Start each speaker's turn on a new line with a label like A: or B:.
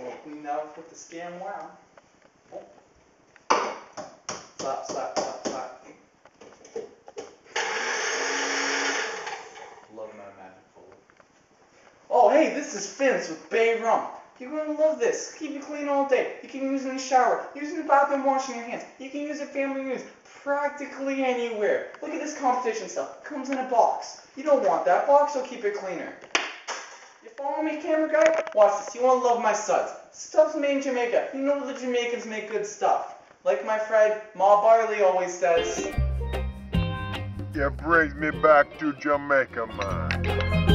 A: We'll clean that up with the ShamWow. Slap, slap, slap, slap. Love my magic bullet. Oh, hey, this is Vince with Bay Rum. You're gonna love this. Keep it clean all day. You can use it in the shower, use it in the bathroom washing your hands. You can use it family use, practically anywhere. Look at this competition stuff. It Comes in a box. You don't want that box, so keep it cleaner. You follow me, camera guy? Watch this. You wanna love my suds. Stuff's made in Jamaica. You know the Jamaicans make good stuff. Like my friend Ma Barley always says.
B: It brings me back to Jamaica, man.